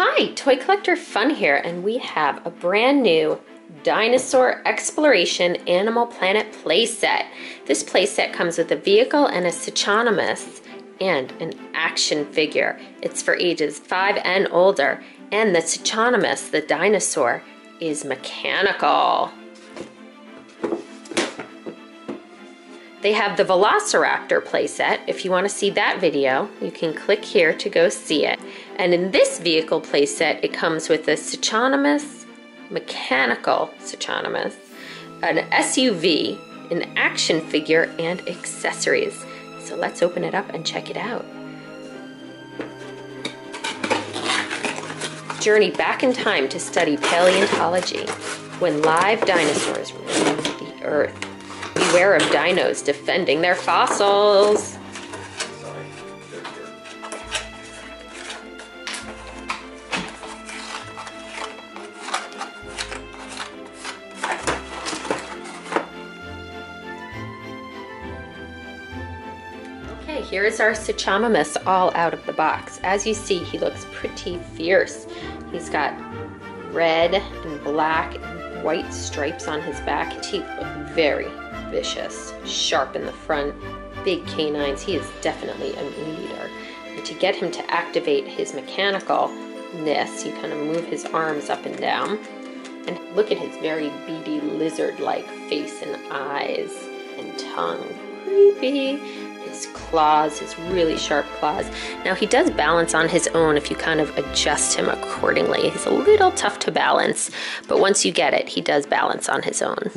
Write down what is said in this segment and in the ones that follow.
Hi, Toy Collector Fun here, and we have a brand new Dinosaur Exploration Animal Planet playset. This playset comes with a vehicle and a Suchomimus and an action figure. It's for ages 5 and older, and the Suchomimus, the dinosaur, is mechanical. They have the Velociraptor playset. If you want to see that video, you can click here to go see it. And in this vehicle playset, it comes with a Suchomimus, mechanical Suchomimus, an SUV, an action figure, and accessories. So let's open it up and check it out. Journey back in time to study paleontology when live dinosaurs roamed the earth. Beware of dinos defending their fossils. Okay, here is our Suchomimus all out of the box. As you see, he looks pretty fierce. He's got red and black and white stripes on his back. Teeth look very vicious, sharp in the front, big canines. He is definitely a meat eater. And to get him to activate his mechanicalness, you kind of move his arms up and down. And look at his very beady lizard-like face and eyes and tongue. Creepy. His claws, his really sharp claws. Now he does balance on his own if you kind of adjust him accordingly. He's a little tough to balance, but once you get it, he does balance on his own.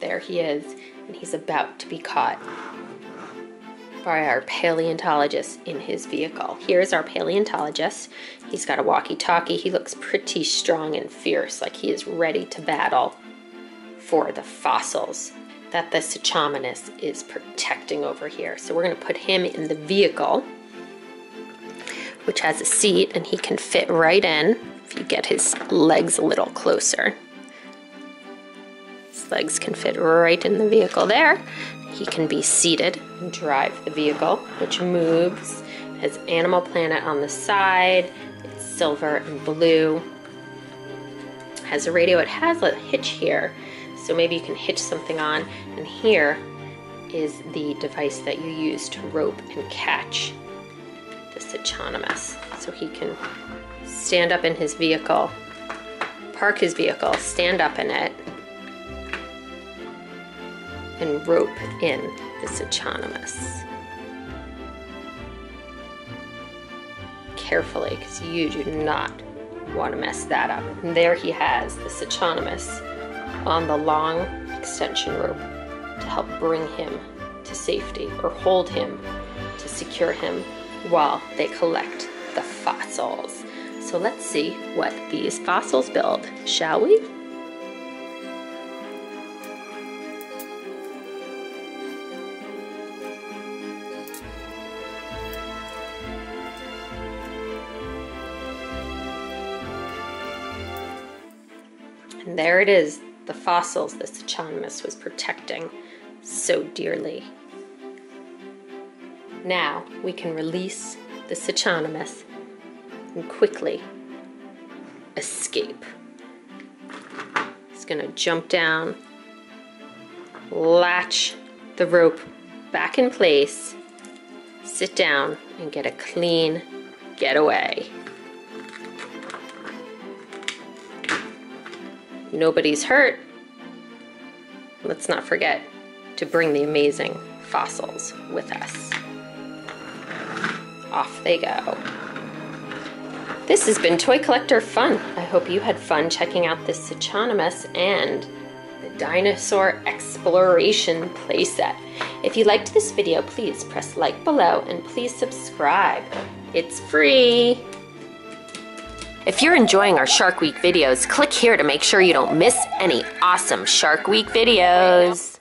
There he is, and he's about to be caught by our paleontologist in his vehicle. Here's our paleontologist. He's got a walkie-talkie. He looks pretty strong and fierce, like he is ready to battle for the fossils that the Suchomimus is protecting over here. So we're gonna put him in the vehicle, which has a seat and he can fit right in if you get his legs a little closer. Legs can fit right in the vehicle there. He can be seated and drive the vehicle, which moves. It has Animal Planet on the side. It's silver and blue. It has a radio. It has a hitch here so maybe you can hitch something on. And here is the device that you use to rope and catch the Suchomimus. So he can stand up in his vehicle, park his vehicle, stand up in it, and rope in the Suchomimus. Carefully, because you do not want to mess that up. And there he has the Suchomimus on the long extension rope to help bring him to safety or hold him to secure him while they collect the fossils. So let's see what these fossils build, shall we? And there it is, the fossils this Suchomimus was protecting so dearly. Now we can release the Suchomimus and quickly escape. He's gonna jump down, latch the rope back in place, sit down, and get a clean getaway. Nobody's hurt, let's not forget to bring the amazing fossils with us. Off they go. This has been Toy Collector Fun. I hope you had fun checking out this Suchomimus and the Dinosaur Exploration playset. If you liked this video, please press like below and please subscribe. It's free. If you're enjoying our Shark Week videos, click here to make sure you don't miss any awesome Shark Week videos.